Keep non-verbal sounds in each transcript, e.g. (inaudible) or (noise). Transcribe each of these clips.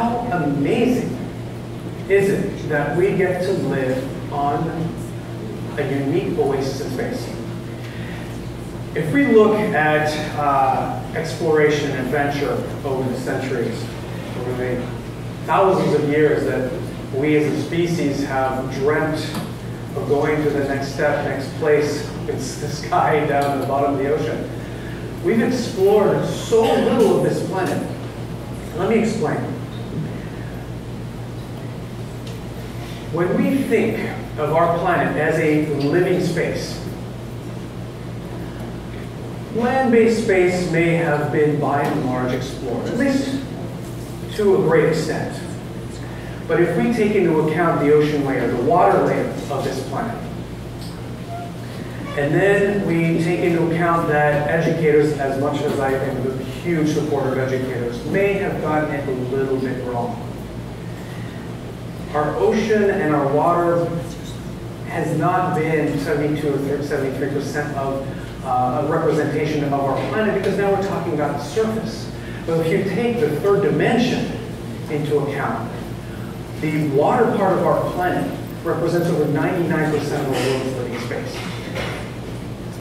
how amazing is it that we get to live on a unique oasis of space? If we look at uh, exploration and adventure over the centuries, over the thousands of years that we as a species have dreamt of going to the next step, next place, it's the sky down to the bottom of the ocean. We've explored so little of this planet. Let me explain. When we think of our planet as a living space, land-based space may have been by and large explored, at least to a great extent. But if we take into account the ocean layer, the water layer of this planet, and then we take into account that educators, as much as I am a huge supporter of educators, may have gotten it a little bit wrong. Our ocean and our water has not been 72 or 73% of uh, a representation of our planet because now we're talking about the surface. But if you take the third dimension into account, the water part of our planet represents over 99% of the world's living space,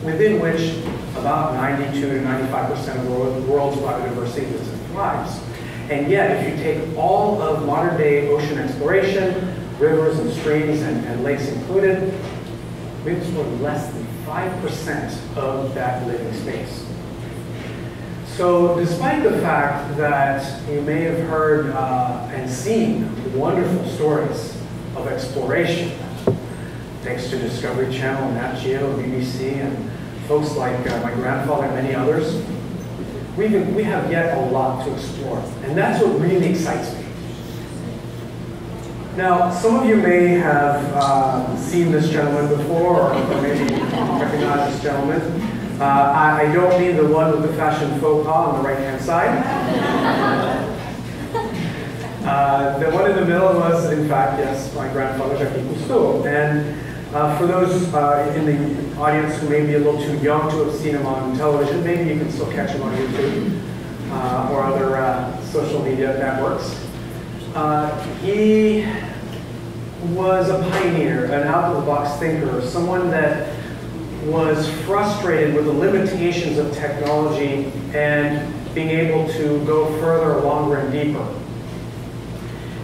within which about 92 to 95% of the world's biodiversity lives and. And yet, if you take all of modern day ocean exploration, rivers and streams and, and lakes included, we explore less than 5% of that living space. So despite the fact that you may have heard uh, and seen wonderful stories of exploration, thanks to Discovery Channel, Nat Geo, BBC, and folks like uh, my grandfather and many others, we've, we have yet a lot to explore. And that's what really excites me. Now, some of you may have uh, seen this gentleman before, or maybe recognize this gentleman. Uh, I, I, don't mean the one with the fashion faux pas on the right-hand side. Uh, the one in the middle was, in fact, yes, my grandfather, Jacques Cousteau. And uh, for those uh, in the audience who may be a little too young to have seen him on television, maybe you can still catch him on YouTube uh, or other uh, social media networks. Uh, he was a pioneer, an out-of-the-box thinker, someone that was frustrated with the limitations of technology and being able to go further, longer, and deeper.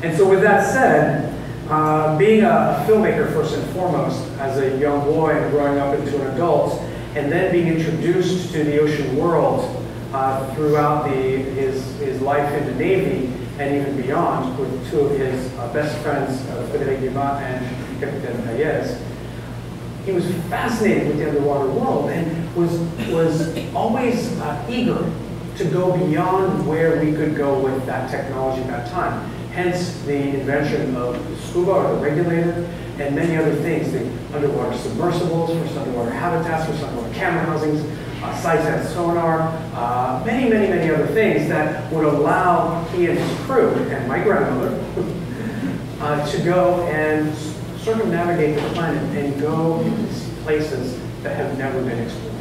And so with that said, uh, being a filmmaker first and foremost, as a young boy and growing up into an adult, and then being introduced to the ocean world uh, throughout the, his, his life in the Navy, and even beyond with two of his uh, best friends, uh, Frédéric Dumas and Capitaine Tailliez. He was fascinated with the underwater world and was, was always uh, eager to go beyond where we could go with that technology at that time. Hence the invention of the scuba or the regulator and many other things, the underwater submersibles for underwater habitats, for underwater camera housings, uh, sites sonar, uh, many, many, many other things that would allow he and his crew, and my grandmother, (laughs) uh, to go and circumnavigate the planet and go to places that have never been explored.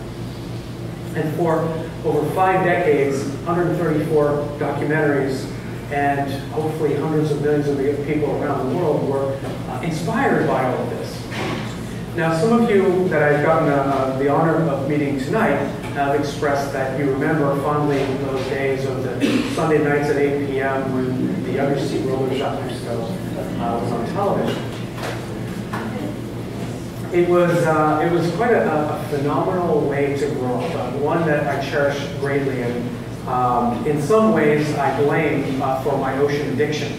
And for over five decades, 134 documentaries, and hopefully hundreds of millions of people around the world were uh, inspired by all of this. Now, some of you that I've gotten uh, the honor of meeting tonight have expressed that you remember fondly those days of the Sunday nights at 8 p.m. when the Undersea World of Jacques Cousteau uh, was on television. It was, uh, it was quite a, a, phenomenal way to grow up, one that I cherish greatly, and um, in some ways I blame uh, for my ocean addiction.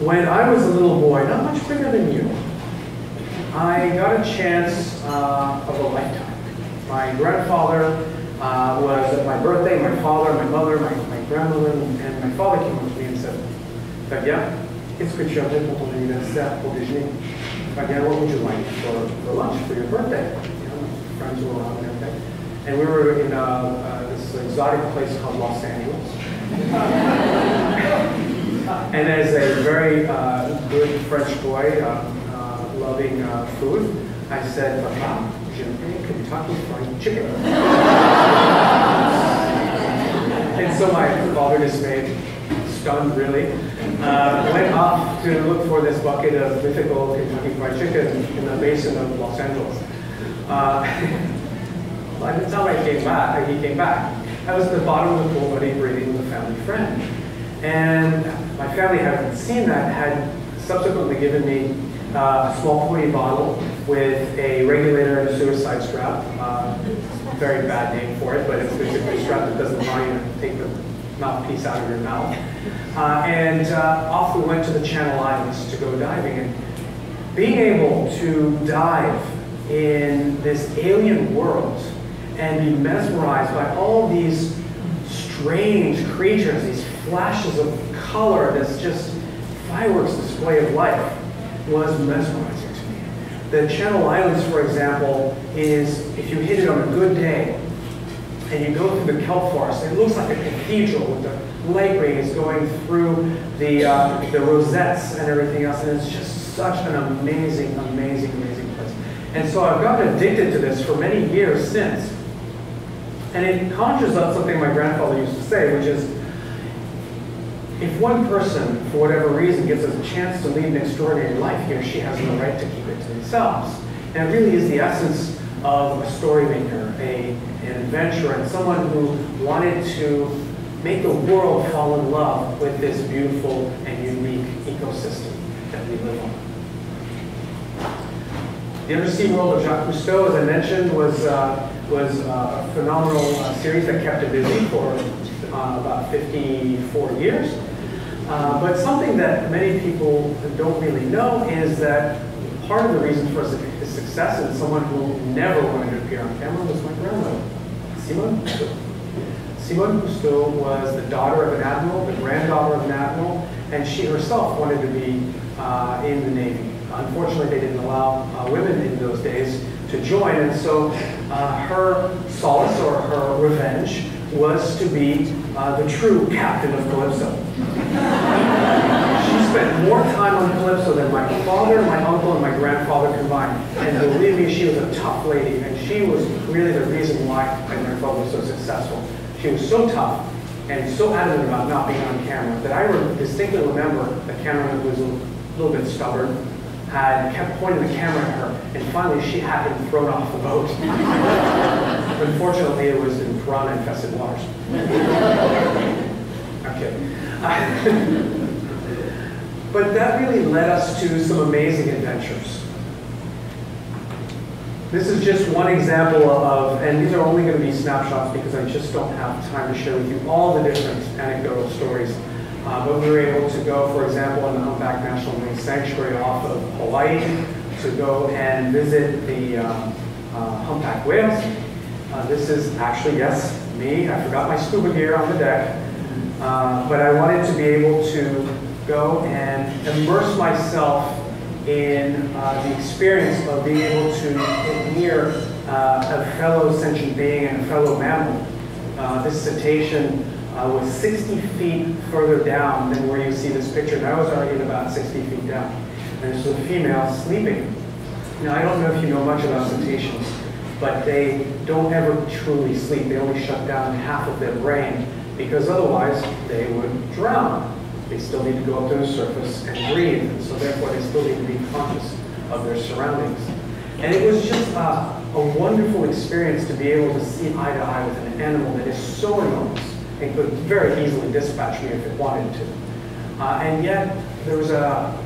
When I was a little boy, not much bigger than you, I got a chance uh, of a lifetime. My grandfather uh, was at my birthday, my father, my mother, my, my grandmother, and my father came up to me and said, Fabien, qu'est-ce que tu as fait pour ton anniversaire pour déjeuner? Fabien, what would you like for, for lunch for your birthday? You know, friends were around and we were in uh, uh, this exotic place called Los Angeles. (laughs) and as a very uh, good French boy, um, uh, loving food, I said, Papa, Kentucky Fried Chicken. and (laughs) and so my father dismayed, stunned really, uh, went off to look for this bucket of mythical Kentucky Fried Chicken in the basin of Los Angeles. Uh, (laughs) by the time I came back, he came back. I was at the bottom of the pool, buddy, breathing with a family friend. And my family, having seen that, had subsequently given me uh, a small 40 bottle with a regulator and a suicide strap. Uh, very bad name for it, but it's a strap that doesn't allow you to take the mouthpiece out of your mouth. Uh, and uh, off we went to the Channel Islands to go diving. And being able to dive in this alien world and be mesmerized by all these strange creatures, these flashes of color, this just fireworks display of life was mesmerizing to me. The Channel Islands, for example, is if you hit it on a good day and you go through the kelp forest, it looks like a cathedral with the light rays going through the, uh, the rosettes and everything else, and it's just such an amazing, amazing, amazing place. And so I've gotten addicted to this for many years since. And it conjures up something my grandfather used to say, which is, if one person, for whatever reason, gives us a chance to lead an extraordinary life, he or she has no right to keep it to themselves. And it really is the essence of a story maker, a, an adventurer, and someone who wanted to make the world fall in love with this beautiful and unique ecosystem that we live on. The Undersea World of Jacques Cousteau, as I mentioned, was, uh, was uh, a phenomenal uh, series that kept him busy for uh, about 54 years. Uh, but something that many people don't really know is that part of the reason for his success and someone who never wanted to appear on camera was my grandmother, Simone Cousteau. Simone Cousteau was the daughter of an admiral, the granddaughter of an admiral, and she herself wanted to be uh, in the Navy. Unfortunately, they didn't allow uh, women in those days to join, and so uh, her solace or her revenge was to be uh, the true captain of Calypso. she spent more time on Calypso than my father, my uncle, and my grandfather combined. And believe me, she was a tough lady, and she was really the reason why my grandfather was so successful. She was so tough and so adamant about not being on camera that I distinctly remember the cameraman who was a little bit stubborn, had kept pointing the camera at her, and finally she had him thrown off the boat. (laughs) Unfortunately, it was in piranha-infested waters. (laughs) I'm kidding. (laughs) but that really led us to some amazing adventures. This is just one example of, and these are only going to be snapshots because I just don't have time to share with you all the different anecdotal stories. Uh, but we were able to go, for example, in the Humpback National Marine Sanctuary off of Hawaii to go and visit the um, uh, humpback whales. Uh, this is actually, yes, me. I forgot my scuba gear on the deck. Uh, but I wanted to be able to go and immerse myself in uh, the experience of being able to get near uh, a fellow sentient being and a fellow mammal. This cetacean uh, was 60 feet further down than where you see this picture, and I was already about 60 feet down. And this was a female sleeping. Now, I don't know if you know much about cetaceans, but they don't ever truly sleep. They only shut down half of their brain because otherwise they would drown. They still need to go up to the surface and breathe, and so therefore they still need to be conscious of their surroundings. And it was just uh, a wonderful experience to be able to see eye to eye with an animal that is so enormous and could very easily dispatch me if it wanted to. Uh, and yet there was a,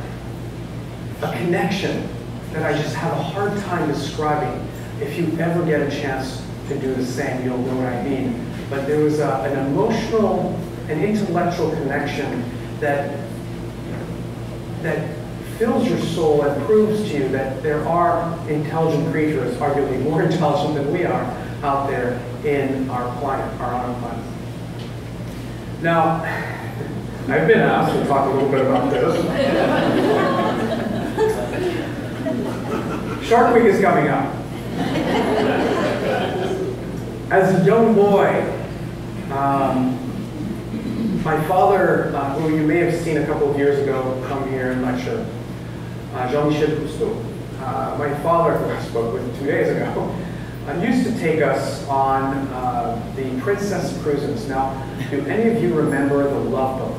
a connection that I just have a hard time describing. If you ever get a chance to do the same, you'll know what I mean. But there was a, an emotional and intellectual connection that, that fills your soul and proves to you that there are intelligent creatures, arguably more intelligent than we are, out there in our planet, our own planet. Now, I've been asked to talk a little bit about this. Shark Week is coming up. As a young boy, um, my father, uh, who you may have seen a couple of years ago come here and lecture, uh, Jean-Michel Cousteau, uh, my father, who I spoke with two days ago, (laughs) uh, used to take us on uh, the Princess Cruises. Now, do any of you remember the Love Boat?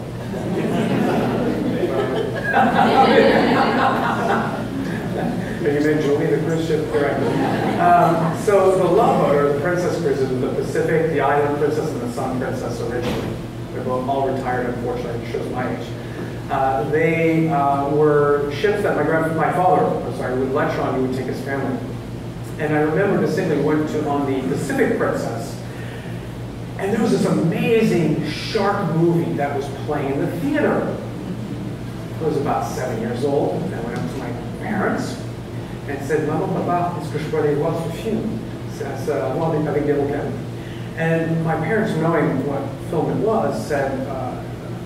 Have (laughs) you meant Julie, the cruise ship, correct. Um, so the Love Boat, or the Princess Cruises, the Pacific, the Island Princess, and the Sun Princess originally. They're both all retired, unfortunately, it shows my age. Uh, they uh, were ships that my grandfather, my father, I'm sorry, would lecture on, he would take his family. And I remember distinctly went to on the Pacific Princess, and there was this amazing shark movie that was playing in the theater. I was about seven years old, and I went up to my parents and said, Maman, Papa, est-ce que je peux aller voir ce film? C'est uh, avec des And my parents, knowing what film it was, said, uh,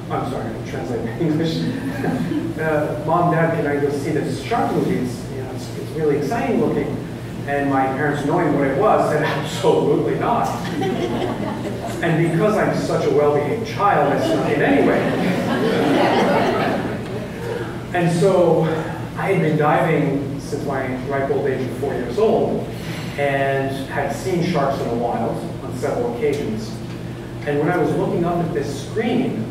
I'm sorry, I'm translating (laughs) English. (laughs) uh, Mom, Dad, can I go see this shark movie? It's, you know, it's, it's really exciting looking. And my parents, knowing what it was, said, absolutely not. and because I'm such a well-behaved child, I snuck it anyway. and so I had been diving since my ripe old age of four years old and had seen sharks in the wild on several occasions. And when I was looking up at this screen,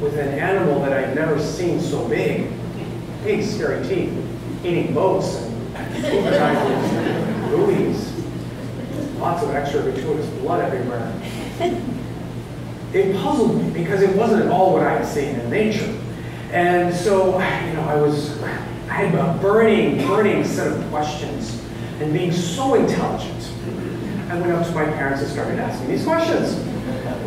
with an animal that I'd never seen so big, big scary teeth, eating boats buoys, lots of extra gratuitous blood everywhere. It puzzled me because it wasn't at all what I had seen in nature. And so, you know, I was, I had a burning, burning set of questions. And being so intelligent, I went up to my parents and started asking these questions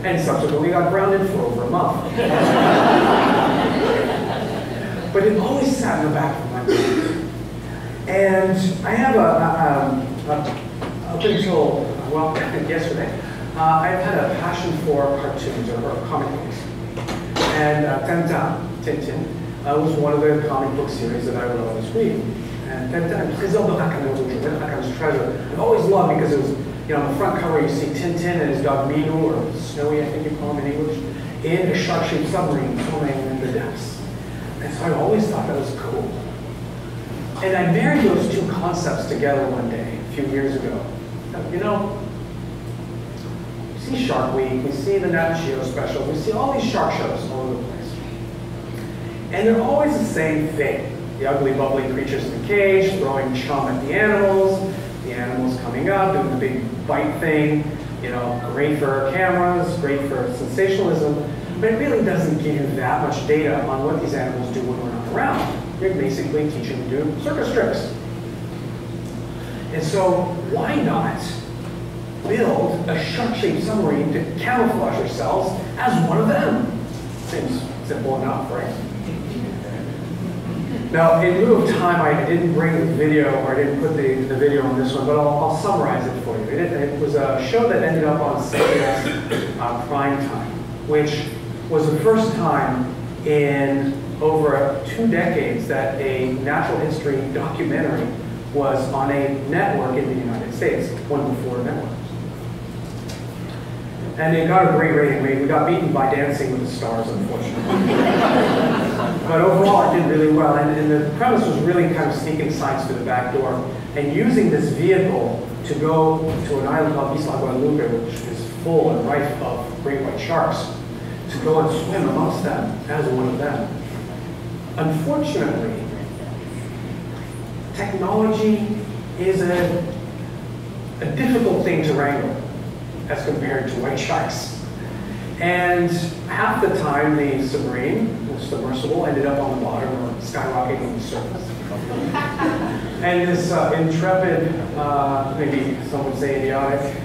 and subsequently got grounded for over a month. (laughs) but it always sat in the back of my mind. And I have a, um, up until, well, yesterday, uh, I've had a passion for cartoons or, or comic books. And uh, Tintin, Tintin uh, was one of the comic book series that I would always read. And Tintin, Trésor de Rackham's treasure, I've always loved because it was you know, on the front cover you see Tintin and his dog Milou, or Snowy, I think you call him in English, in a shark-shaped submarine swimming in the depths. And so I always thought that was cool. And I married those two concepts together one day, a few years ago. You know, we see Shark Week, we see the Nat Geo special, we see all these shark shows all over the place. And they're always the same thing. The ugly, bubbly creatures in the cage, throwing chum at the animals, the animals coming up, doing the big bite thing, you know, great for our cameras, great for sensationalism, but it really doesn't give you that much data on what these animals do when we're not around. You're basically teaching to do circus tricks. And so why not build a shark-shaped submarine to camouflage yourselves as one of them? Seems simple enough, right? Now, in lieu of time, I didn't bring the video, or I didn't put the, the video on this one, but I'll, I'll summarize it for you. It, it, was a show that ended up on CBS uh, prime time, which was the first time in over two decades that a natural history documentary was on a network in the United States, one of four networks—and it got a great rating. We, we got beaten by Dancing with the Stars, unfortunately. (laughs) but overall, it did really well. And, and, the premise was really kind of sneaking science through the back door and using this vehicle to go to an island called Isla Guadalupe, which is full and rife of great white sharks, to go and swim amongst them as one of them. Unfortunately, technology is a, a difficult thing to wrangle as compared to white sharks. And half the time, the submarine, the submersible, ended up on the bottom or skyrocketing on the surface. (laughs) and this uh, intrepid, uh, maybe some would say idiotic,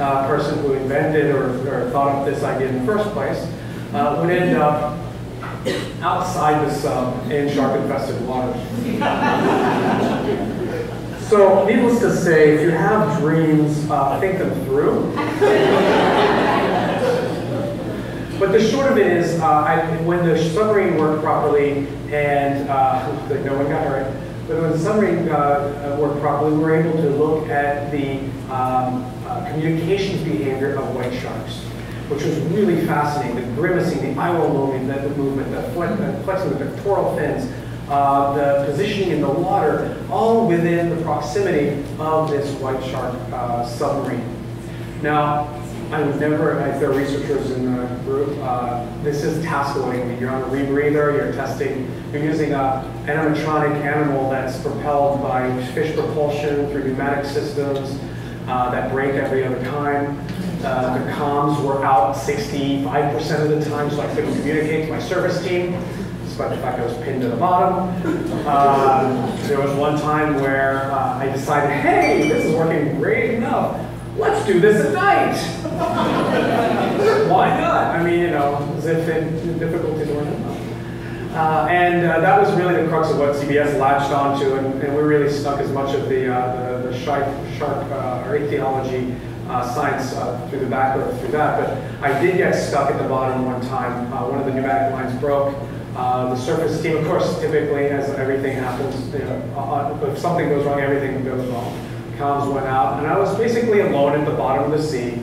uh, person who invented or, or, thought of this idea in the first place uh, would end up outside the sub in shark-infested waters. So, needless to say, if you have dreams, uh, think them through. but the short of it is, uh, I, when the submarine worked properly and uh, no one got hurt, but when the submarine uh, worked properly, we were able to look at the um, uh, communications behavior of white sharks, which was really fascinating. The grimacing, the eye roll movement, the, movement, the, flexing of the pectoral fins, uh, the positioning in the water, all within the proximity of this white shark uh, submarine. Now, I would never, if there are researchers in the group, uh, this is task awaiting. You're on a rebreather, you're testing, you're using a animatronic animal that's propelled by fish propulsion through pneumatic systems uh, that break every other time. Uh, the comms were out 65% of the time, so I couldn't communicate to my service team, despite the fact I was pinned to the bottom. Uh, there was one time where uh, I decided, hey, this is working great enough. Let's do this at night. Why not? I mean, you know, as if it, difficulties weren't enough. Uh, and uh, that was really the crux of what CBS latched onto, and, and we really stuck as much of the, uh, the, the shark, shark uh, or ichthyology uh, science uh, through the back or through that. But I did get stuck at the bottom one time. one of the pneumatic lines broke. the surface team, of course, typically, as everything happens, you know, if something goes wrong, everything goes wrong. Comms went out, and I was basically alone at the bottom of the sea.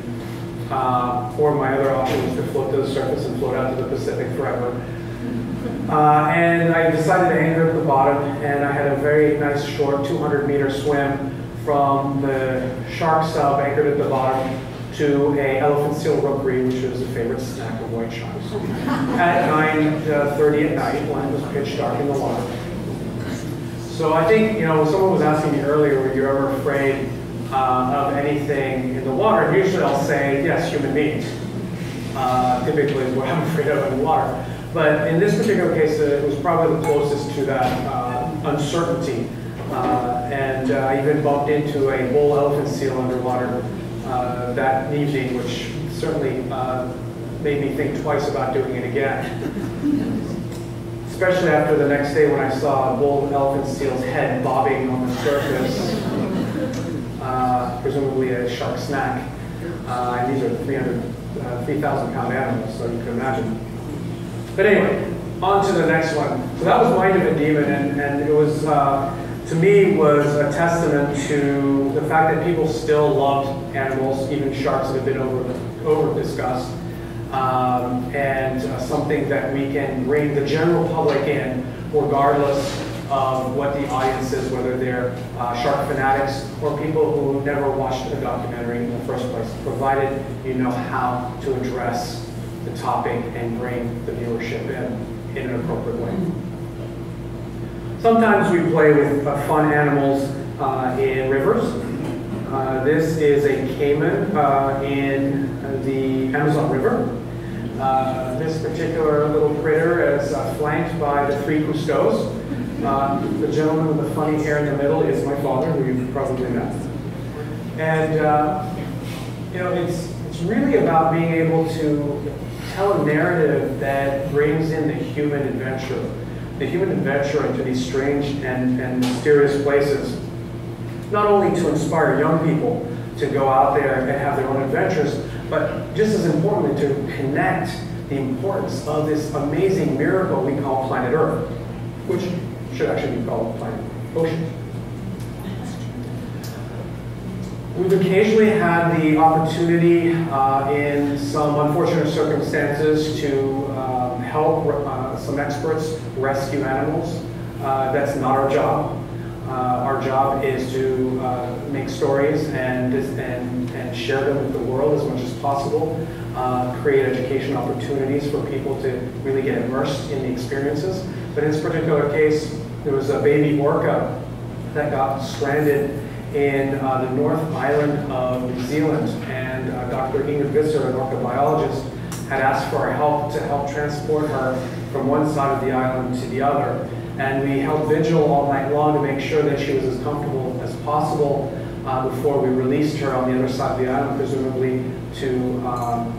or my other option was to float to the surface and float out to the Pacific forever. Uh, and I decided to anchor at the bottom, and I had a very nice short 200 meter swim from the shark sub anchored at the bottom to a elephant seal rookery, which is a favorite snack of white sharks, at 9.30 uh, at night when it was pitch dark in the water. So I think, you know, someone was asking me earlier, were you ever afraid uh, of anything in the water? And usually I'll say, yes, human beings. Uh, typically is what I'm (laughs) afraid of in the water. But in this particular case, it was probably the closest to that uh, uncertainty. Uh, and I even bumped into a bull elephant seal underwater that evening, which certainly made me think twice about doing it again. Especially after the next day when I saw a bull elephant seal's head bobbing on the surface, uh, presumably a shark snack. Uh, and these are 300, uh, 3,000 pound animals, so you can imagine but anyway, on to the next one. So that was Mind of a Demon, and, and it was, uh, to me, was a testament to the fact that people still loved animals, even sharks that have been over, over discussed, um, and uh, something that we can bring the general public in, regardless of what the audience is, whether they're uh, shark fanatics or people who never watched a documentary in the first place, provided you know how to address the topic and bring the viewership in in an appropriate way. Sometimes we play with uh, fun animals uh, in rivers. Uh, this is a caiman uh, in the Amazon River. Uh, this particular little critter is uh, flanked by the three Cousteaus. the gentleman with the funny hair in the middle is my father, who you've probably met. And, you know, it's, it's really about being able to tell a narrative that brings in the human adventure, the human adventure into these strange and, and mysterious places, not only to inspire young people to go out there and have their own adventures, but just as importantly to connect the importance of this amazing miracle we call planet Earth, which should actually be called planet Ocean. We've occasionally had the opportunity uh, in some unfortunate circumstances to um, help uh, some experts rescue animals. Uh, that's not our job. Uh, our job is to uh, make stories and, and, and share them with the world as much as possible, uh, create education opportunities for people to really get immersed in the experiences. But in this particular case, there was a baby orca that got stranded in uh, the North Island of New Zealand. And uh, Dr. Ingrid Visser, an orca-biologist, had asked for our help to help transport her from one side of the island to the other. And we held vigil all night long to make sure that she was as comfortable as possible uh, before we released her on the other side of the island, presumably to, um,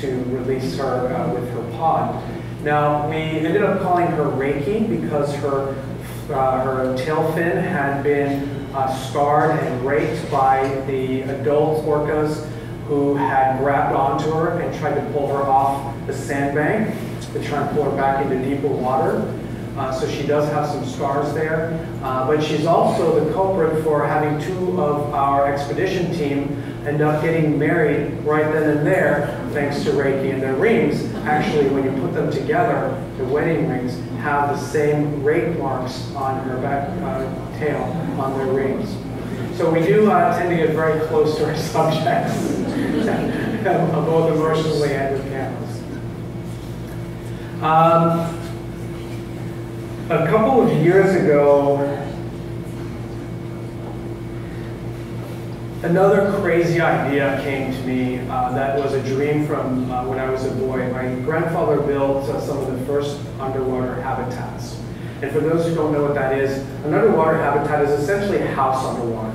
to release her uh, with her pod. Now, we ended up calling her Rakey because her, uh, her tail fin had been uh, scarred and raped by the adult orcas who had grabbed onto her and tried to pull her off the sandbank to try and pull her back into deeper water. Uh, so she does have some scars there. Uh, but she's also the culprit for having two of our expedition team end up getting married right then and there, thanks to Rakey and their rings. actually, when you put them together, the wedding rings have the same rake marks on her back uh, tail on their rings. So we do uh, tend to get very close to our (laughs) subjects, (laughs) both emotionally and. Um, a couple of years ago, another crazy idea came to me uh, that was a dream from uh, when I was a boy. My grandfather built uh, some of the first underwater habitats. And for those who don't know what that is, an underwater habitat is essentially a house underwater.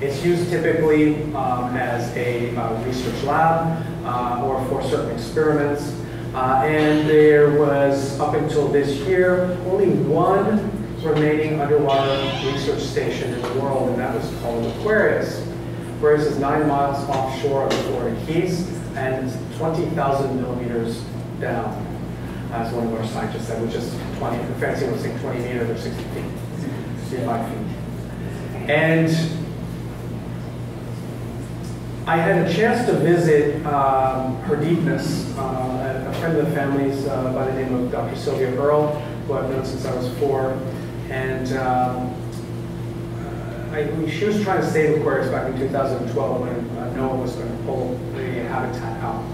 It's used typically um, as a uh, research lab uh, or for certain experiments. Uh, and there was, up until this year, only one remaining underwater research station in the world, and that was called Aquarius. Aquarius is nine miles offshore of the Florida Keys and 20,000 millimeters down, as one of our scientists said, which is 20, the fancy was saying 20 meters or 60 feet, 65 feet. And I had a chance to visit um, her deepness, uh, a friend of the family's uh, by the name of Dr. Sylvia Earle, who I've known since I was four. And um, I, she was trying to save Aquarius back in 2012 when uh, NOAA was going to pull the habitat out.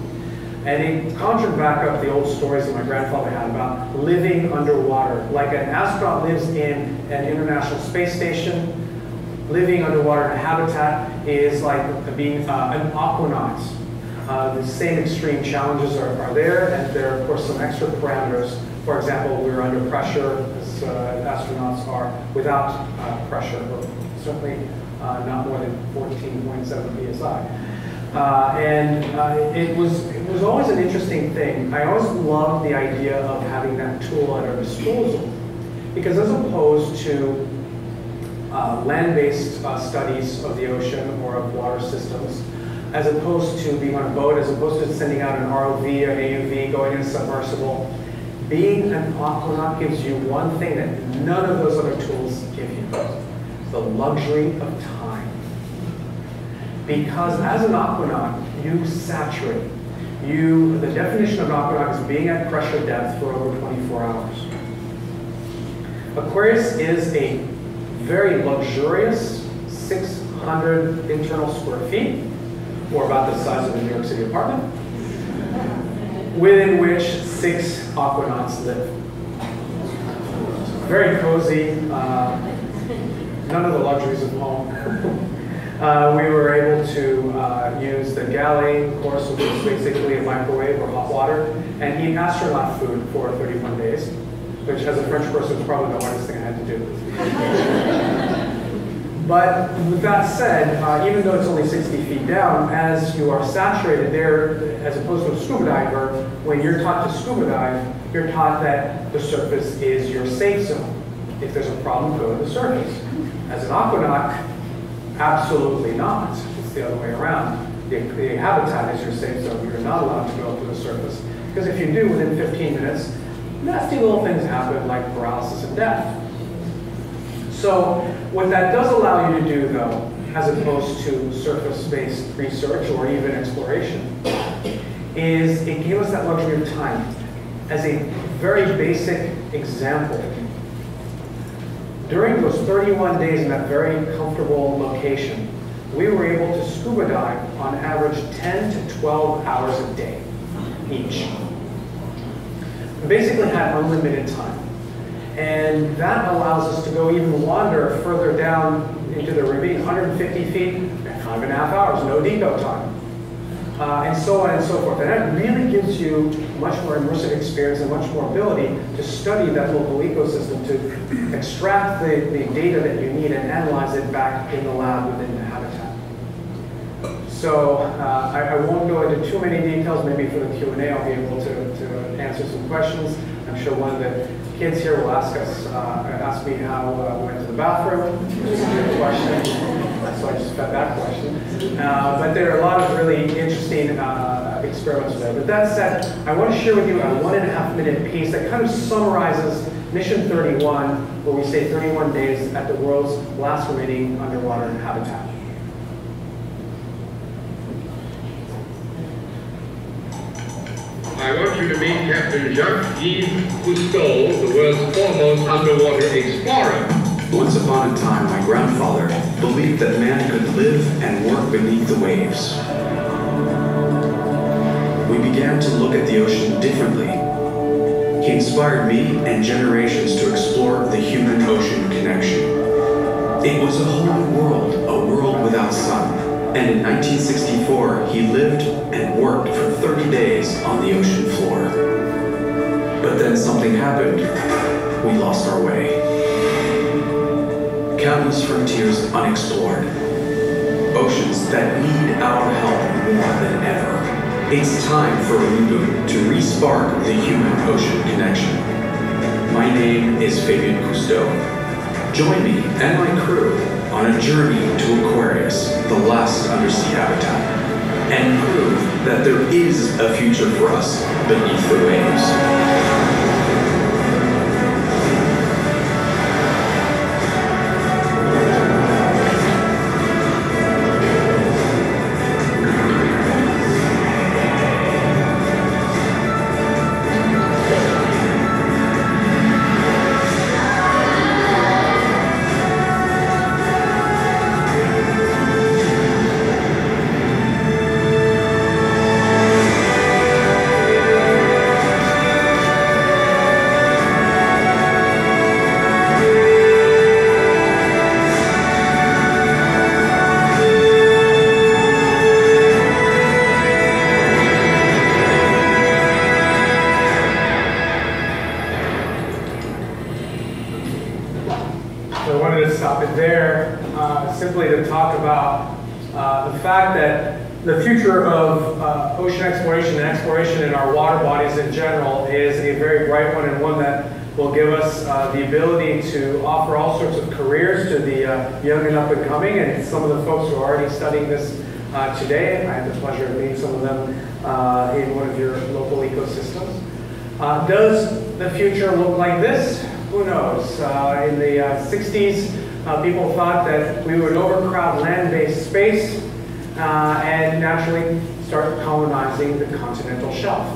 And it conjured back up the old stories that my grandfather had about living underwater. Like an astronaut lives in an international space station, living underwater in a habitat is like being uh, an aquanaut. Uh, the same extreme challenges are, are, there, and there are, of course, some extra parameters. For example, we're under pressure, as uh, astronauts are, without uh, pressure, but certainly uh, not more than 14.7 psi. And it, was, it was always an interesting thing. I always loved the idea of having that tool at our disposal, because as opposed to uh, land-based uh, studies of the ocean or of water systems, as opposed to being on a boat, as opposed to sending out an ROV or an AUV, going in a submersible. Being an aquanaut gives you one thing that none of those other tools give you, the luxury of time. Because as an aquanaut, you saturate. You, the definition of an aquanaut is being at pressure depth for over 24 hours. Aquarius is a very luxurious 600 internal square feet, or about the size of a New York City apartment, within which six aquanauts live. Very cozy, uh, none of the luxuries of home. (laughs) uh, we were able to uh, use the galley, of course, which is basically a microwave or hot water, and eat astronaut food for 31 days, which as a French person is probably the hardest thing I had to do. (laughs) But with that said, uh, even though it's only 60 feet down, as you are saturated there, as opposed to a scuba diver, when you're taught to scuba dive, you're taught that the surface is your safe zone. If there's a problem, go to the surface. As an aquanaut, absolutely not. It's the other way around. The, the habitat is your safe zone. You're not allowed to go up to the surface. Because if you do, within 15 minutes, nasty little things happen like paralysis and death. So what that does allow you to do, though, as opposed to surface-based research or even exploration, is it gave us that luxury of time. As a very basic example, during those 31 days in that very comfortable location, we were able to scuba dive on average 10 to 12 hours a day each. Basically had unlimited time. And that allows us to go even wander further down into the ravine, 150 feet, five and a half hours, no deco time. Uh, and so on and so forth. And that really gives you much more immersive experience and much more ability to study that local ecosystem, to extract the, the data that you need and analyze it back in the lab within the habitat. So uh, I, I, won't go into too many details. Maybe for the Q&A I'll be able to answer some questions. I'm sure one of the kids here will ask us, uh, ask me how uh, we went to the bathroom, which is a good question. So I just got that question. Uh, but there are a lot of really interesting uh, experiments there. But that said, I want to share with you a one and a half minute piece that kind of summarizes Mission 31, where we say 31 days at the world's last remaining underwater habitat. You to meet Captain Jacques-Yves Cousteau, the world's foremost underwater explorer. Once upon a time, my grandfather believed that man could live and work beneath the waves. We began to look at the ocean differently. He inspired me and generations to explore the human-ocean connection. It was a whole new world, a world without sun. And in 1964, he lived and worked for 30 days on the ocean floor. But then something happened. We lost our way countless frontiers unexplored, oceans that need our help more than ever. It's time for a reboot to respark the human-ocean connection. My name is Fabien Cousteau. Join me and my crew on a journey to Aquarius, the last undersea habitat, and prove that there is a future for us beneath the waves. Simply to talk about uh, the fact that the future of uh, ocean exploration and exploration in our water bodies in general is a very bright one and one that will give us uh, the ability to offer all sorts of careers to the uh, young and up and coming. And some of the folks who are already studying this uh, today, I had the pleasure of meeting some of them uh, in one of your local ecosystems. Uh, does the future look like this? Who knows? Uh, in the uh, 60s, uh, people thought that we would overcrowd land-based space uh, and naturally start colonizing the continental shelf.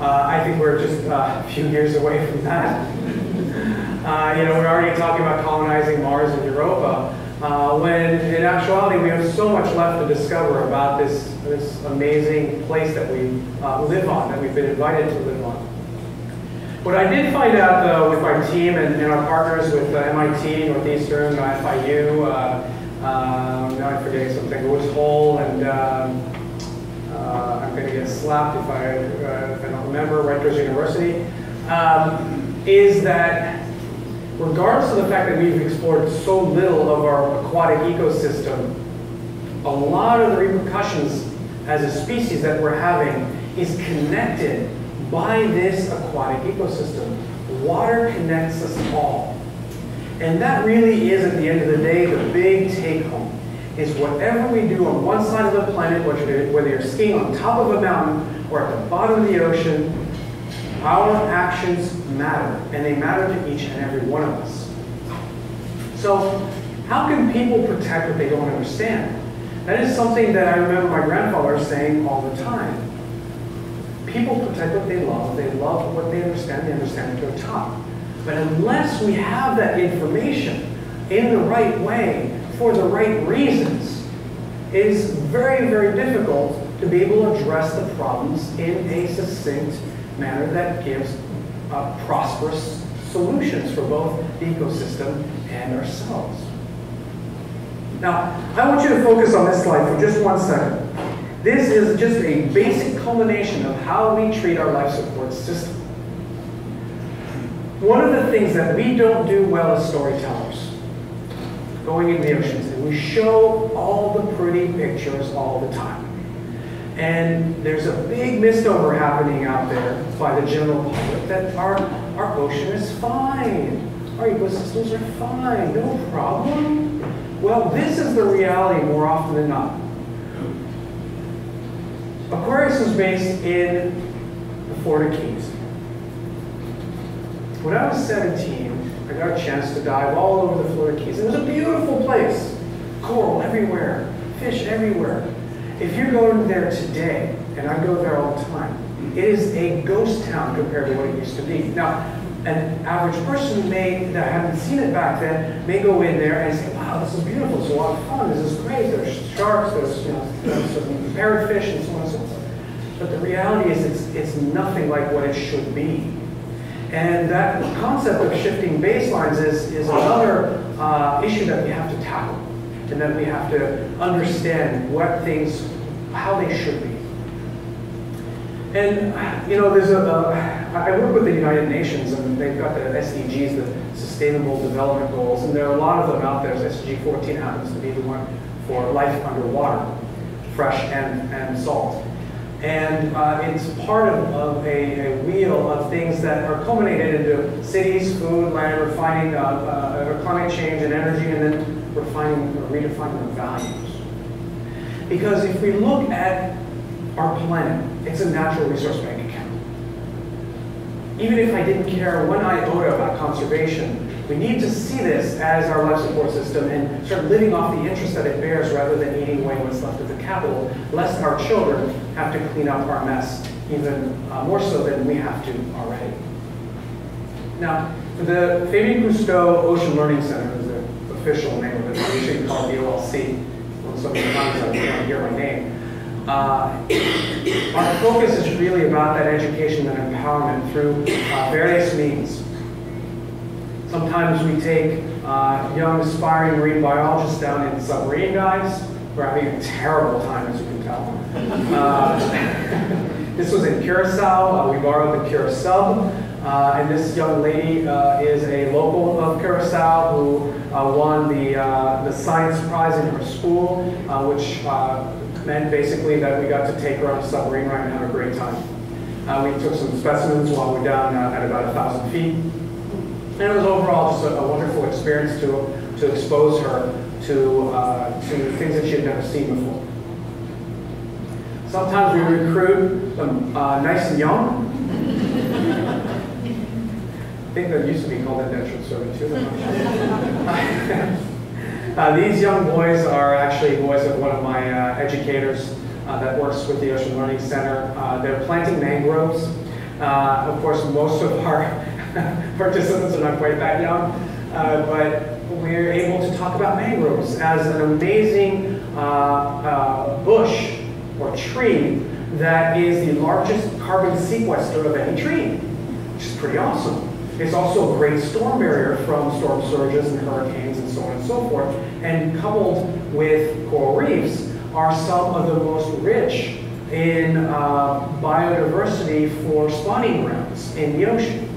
Uh, I think we're just uh, a few years away from that. (laughs) you know, we're already talking about colonizing Mars and Europa, when in actuality we have so much left to discover about this, this amazing place that we live on, that we've been invited to live on. What I did find out though with my team and, and our partners with uh, MIT, Northeastern, uh, FIU, uh, um, now I'm forgetting something, Woods Hole, and um, uh, I'm going to get slapped if I, uh, if I don't remember, Rutgers University, um, is that regardless of the fact that we've explored so little of our aquatic ecosystem, a lot of the repercussions as a species that we're having is connected by this aquatic ecosystem. Water connects us all. And that really is, at the end of the day, the big take home, is whatever we do on one side of the planet, whether you're skiing on top of a mountain or at the bottom of the ocean, our actions matter, and they matter to each and every one of us. So, how can people protect what they don't understand? That is something that I remember my grandfather saying all the time. People protect what they love. They love what they understand. They understand it to a top. But unless we have that information in the right way for the right reasons, it is very, very difficult to be able to address the problems in a succinct manner that gives uh, prosperous solutions for both the ecosystem and ourselves. Now, I want you to focus on this slide for just one second. This is just a basic culmination of how we treat our life support system. One of the things that we don't do well as storytellers, going in the oceans, and we show all the pretty pictures all the time. And there's a big misnomer happening out there by the general public that our, our ocean is fine. Our ecosystems are fine, no problem. Well, this is the reality more often than not. Aquarius was based in the Florida Keys. When I was 17, I got a chance to dive all over the Florida Keys. It was a beautiful place. Coral everywhere, fish everywhere. If you go there today, and I go there all the time, it is a ghost town compared to what it used to be. Now, an average person may, that haven't seen it back then, may go in there and say, wow, this is beautiful, it's a lot of fun, this is great, there's sharks, there's, you know, there's some parrotfish and so on. But the reality is it's, it's nothing like what it should be. And that concept of shifting baselines is, is another uh, issue that we have to tackle and that we have to understand what things, how they should be. And, you know, there's a, uh, I work with the United Nations and they've got the SDGs, the Sustainable Development Goals, and there are a lot of them out there. SDG 14 happens to be the one for life underwater, fresh and, and salt. And uh, it's part of, of a, a, wheel of things that are culminated into cities, food, land, refining, uh, uh, climate change and energy, and then refining or redefining the values. Because if we look at our planet, it's a natural resource bank account. Even if I didn't care one iota about conservation, we need to see this as our life support system and start living off the interest that it bears rather than eating away what's left of the capital, lest our children have to clean up our mess, even uh, more so than we have to already. Now, the Fabien Cousteau Ocean Learning Center is the official name of it. I usually call it the OLC. So many times I can't hear my name. Uh, our focus is really about that education and empowerment through uh, various means. Sometimes we take uh, young aspiring marine biologists down in submarine dives. We're having a terrible time, as you can tell. Uh, (laughs) this was in Curacao. Uh, we borrowed the Curasub. Uh, and this young lady uh, is a local of Curacao who uh, won the, the science prize in her school, which meant basically that we got to take her on a submarine ride and have a great time. we took some specimens while we're down at about a thousand feet. And it was overall just a, a wonderful experience to, to expose her to, uh, to things that she had never seen before. Sometimes we recruit them uh, nice and young. I think that used to be called indentured servitude. (laughs) uh, these young boys are actually boys of one of my uh, educators uh, that works with the Ocean Learning Center. Uh, they're planting mangroves. of course, most of our (laughs) participants are not quite that young, uh, but we're able to talk about mangroves as an amazing uh, uh, bush or tree that is the largest carbon sequester of any tree, which is pretty awesome. It's also a great storm barrier from storm surges and hurricanes and so on and so forth. And coupled with coral reefs are some of the most rich in uh, biodiversity for spawning grounds in the ocean.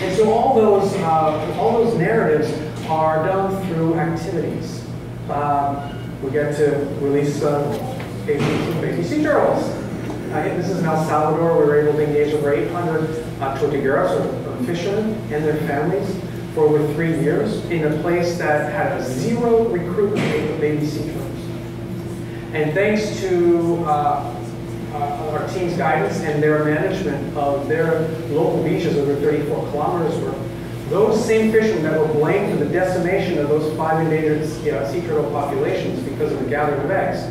And so all those, uh, all those narratives are done through activities. Um, we get to release uh, baby, baby sea turtles. Uh, this is in El Salvador. We were able to engage over 800 uh, tortugueros, or fishermen, and their families for over three years in a place that had a zero recruitment rate of baby sea turtles. And thanks to uh, uh, our team's guidance and their management of their local beaches over 34 kilometers worth, those same fishermen that were blamed for the decimation of those five endangered sea turtle populations because of the gathering of eggs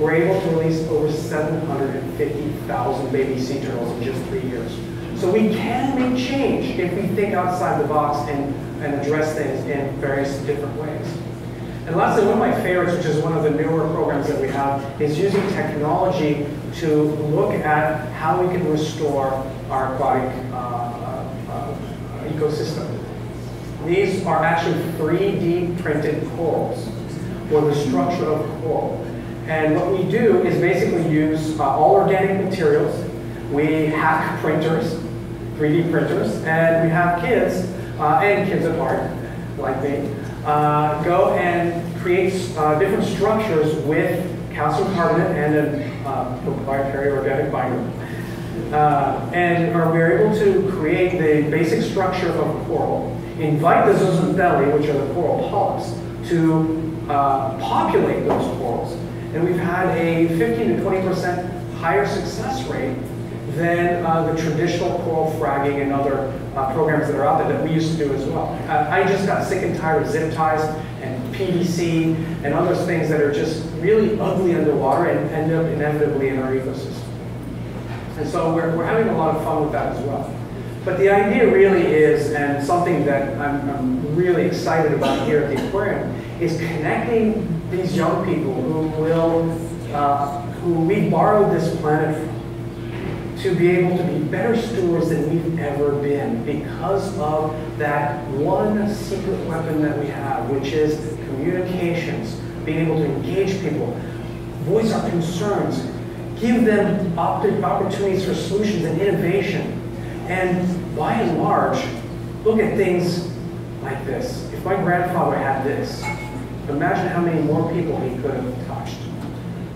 were able to release over 750,000 baby sea turtles in just three years. So we can make change if we think outside the box and, and address things in various different ways. And lastly, one of my favorites, which is one of the newer programs that we have, is using technology to look at how we can restore our aquatic uh, uh, uh ecosystem. These are actually 3D printed corals, or the structure of coral. And what we do is basically use uh, all organic materials. We hack printers, 3D printers, and we have kids, uh, and kids at heart, like me, uh, go and create uh, different structures with calcium carbonate and a uh, proprietary organic binder. Uh, and are, we're able to create the basic structure of a coral, invite the zooxanthellae, which are the coral polyps, to uh, populate those corals. And we've had a 15 to 20% higher success rate than uh, the traditional coral fragging and other uh, programs that are out there that we used to do as well. Uh, I just got sick and tired of zip ties and PVC and other things that are just really ugly underwater and end up inevitably in our ecosystem. And so we're, we're having a lot of fun with that as well. But the idea really is, and something that I'm, I'm really excited about here at the aquarium, is connecting these young people who will, uh, who we borrowed this planet from, to be able to be better stewards than we've ever been because of that one secret weapon that we have, which is communications, being able to engage people, voice our concerns, give them opportunities for solutions and innovation. And by and large, look at things like this. If my grandfather had this, imagine how many more people he could have.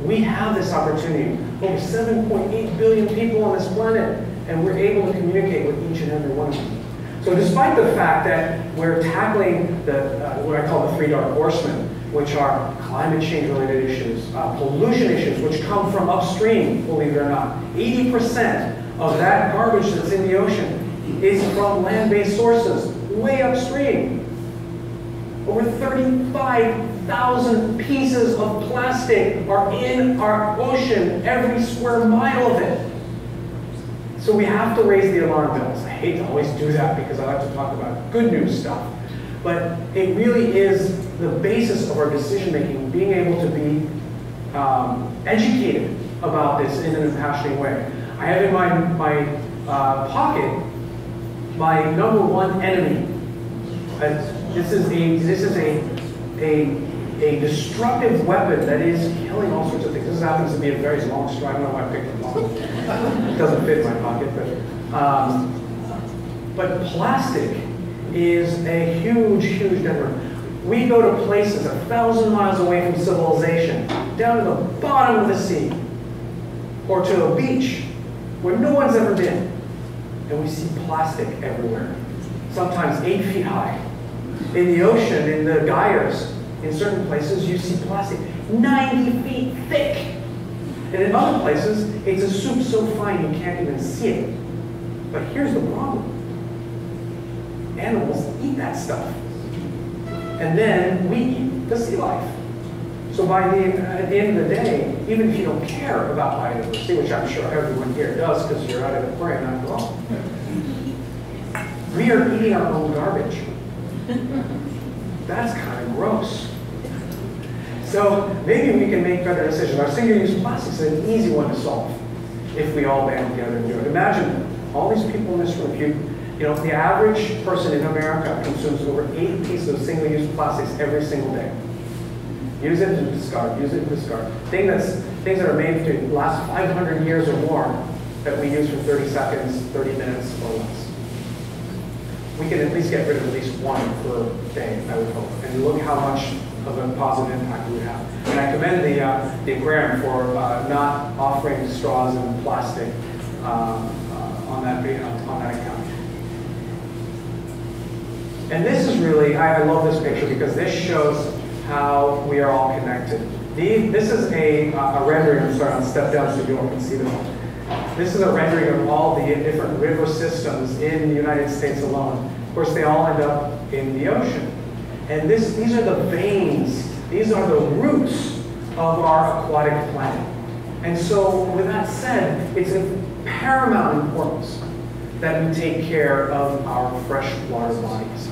We have this opportunity. Over 7.8 billion people on this planet, and we're able to communicate with each and every one of them. So despite the fact that we're tackling the, uh, what I call the three dark horsemen, which are climate change related issues, uh, pollution issues, which come from upstream, believe it or not. 80% of that garbage that's in the ocean is from land-based sources, way upstream. Over 35,000 pieces of plastic are in our ocean, every square mile of it. So we have to raise the alarm bells. I hate to always do that because I like to talk about good news stuff. But it really is the basis of our decision making, being able to be um, educated about this in an impassioned way. I have in my, my uh, pocket my number one enemy. Uh, this is a this is a a a destructive weapon that is killing all sorts of things. This happens to be a very long straw. I don't know why I picked it long. It doesn't fit in my pocket, but um, but plastic is a huge, huge difference. We go to places a thousand miles away from civilization, down to the bottom of the sea, or to a beach where no one's ever been, and we see plastic everywhere, sometimes eight feet high. In the ocean, in the gyres, in certain places, you see plastic 90 feet thick. And in other places, it's a soup so fine you can't even see it. But here's the problem. Animals eat that stuff. And then we eat the sea life. So by the, at the end of the day, even if you don't care about biodiversity, which I'm sure everyone here does because you're out of the aquarium after all, we are eating our own garbage. That's kind of gross. So maybe we can make better decisions. Our single-use plastics is an easy one to solve if we all band together and do it. Imagine all these people in this room. You, you know, the average person in America consumes over eight pieces of single-use plastics every single day. Use it and discard, use it and discard. Thing that's, things that are made to last 500 years or more that we use for 30 seconds, 30 minutes or less. We can at least get rid of at least one per day, I would hope. And look how much of a positive impact we have. And I commend the, uh, the aquarium for uh, not offering straws and plastic um, uh, on, that, on that account. And this is really, I, I love this picture because this shows how we are all connected. The, this is a, a rendering, I'm sorry, I'll step down so you all can see them all. This is a rendering of all the different river systems in the United States alone. Of course, they all end up in the ocean. And this, these are the veins, these are the roots of our aquatic planet. And so, with that said, it's of paramount importance that we take care of our freshwater bodies.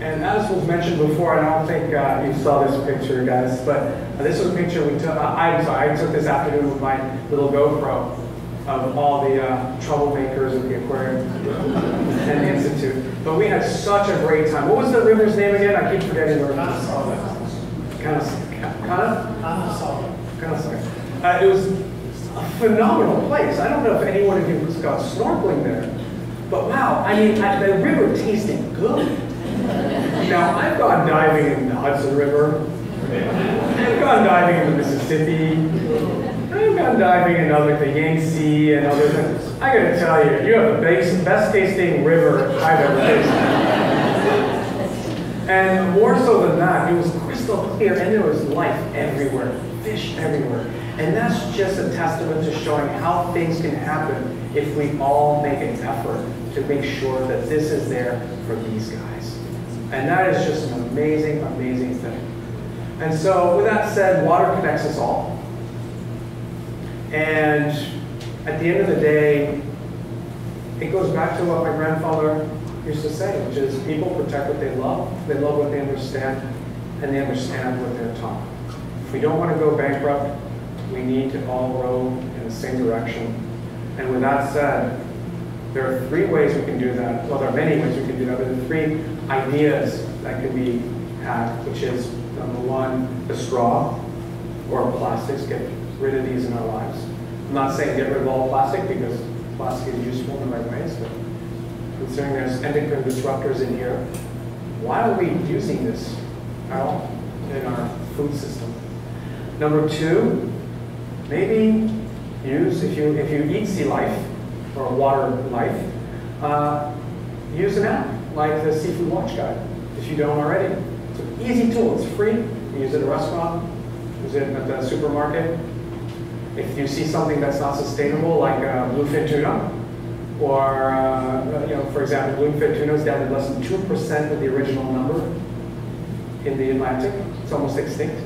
And as was mentioned before, I don't think uh, you saw this picture, guys, but this was a picture we took. Uh, I'm sorry, I took this afternoon with my little GoPro of all the uh, troublemakers of the aquarium and the institute. But we had such a great time. What was the river's name again? I keep forgetting where. Kind of sorry. Uh, it was a phenomenal place. I don't know if anyone of you has gone snorkeling there, but wow! I mean, I, the river tasted good. Now, I've gone diving in the Hudson River. I've gone diving in the Mississippi. Gone diving in other, the Yangtze and other things. I gotta tell you, you have the best, best tasting river I've ever tasted. And more so than that, it was crystal clear and there was life everywhere, fish everywhere. And that's just a testament to showing how things can happen if we all make an effort to make sure that this is there for these guys. And that is just an amazing, amazing thing. And so with that said, water connects us all. And at the end of the day, it goes back to what my grandfather used to say, which is people protect what they love, they love what they understand, and they understand what they're taught. If we don't want to go bankrupt, we need to all row in the same direction. And with that said, there are three ways we can do that. Well, there are many ways we can do that, but three ideas that can be had, which is number one, the straw or plastics, get rid of these in our lives. I'm not saying get rid of all plastic because plastic is useful in the right ways, but considering there's endocrine disruptors in here, why are we using this at all in our food system? Number two, maybe use, if you, if you eat sea life or water life, uh, use an app like the Seafood Watch Guide if you don't already. It's an easy tool, it's free. You can use it at a restaurant, use it at the supermarket. If you see something that's not sustainable, like uh, bluefin tuna, or, uh, you know, for example, bluefin tuna is down to less than 2% of the original number in the Atlantic. It's almost extinct.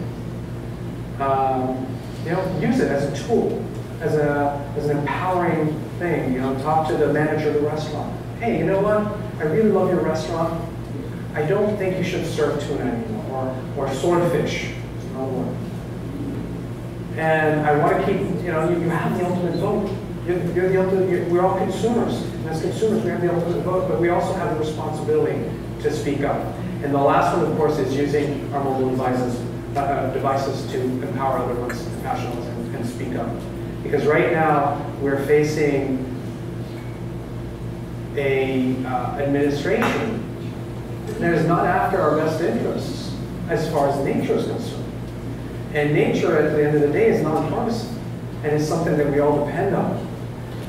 Um, you know, use it as a tool, as, a, as an empowering thing. You know, talk to the manager of the restaurant. Hey, you know what? I really love your restaurant. I don't think you should serve tuna anymore, or, or swordfish. another one. And I want to keep, you know, you, you have the ultimate vote. You're, you're the ultimate, you're, we're all consumers. And as consumers, we have the ultimate vote, but we also have the responsibility to speak up. And the last one, of course, is using our mobile devices, uh, uh, devices to empower other ones, professionals, and, and speak up. Because right now, we're facing a uh, administration that is not after our best interests as far as nature is concerned. And nature, at the end of the day, is nonpartisan, and it's something that we all depend on.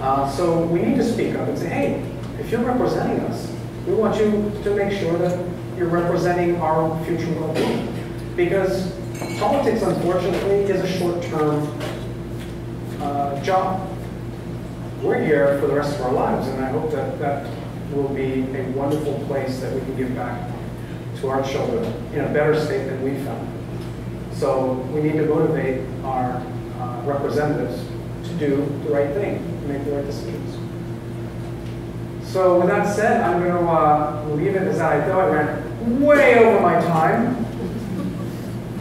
Uh, so we need to speak up and say, hey, if you're representing us, we want you to make sure that you're representing our future well-being. Because politics, unfortunately, is a short-term uh, job. We're here for the rest of our lives, and I hope that that will be a wonderful place that we can give back to our children in a better state than we found. So we need to motivate our uh, representatives to do the right thing, to make the right decisions. So with that said, I'm going to uh, leave it as I thought. I ran way over my time.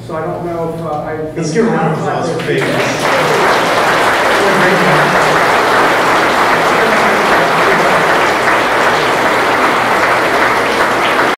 So I don't know if uh, I... Let's give a round of applause for.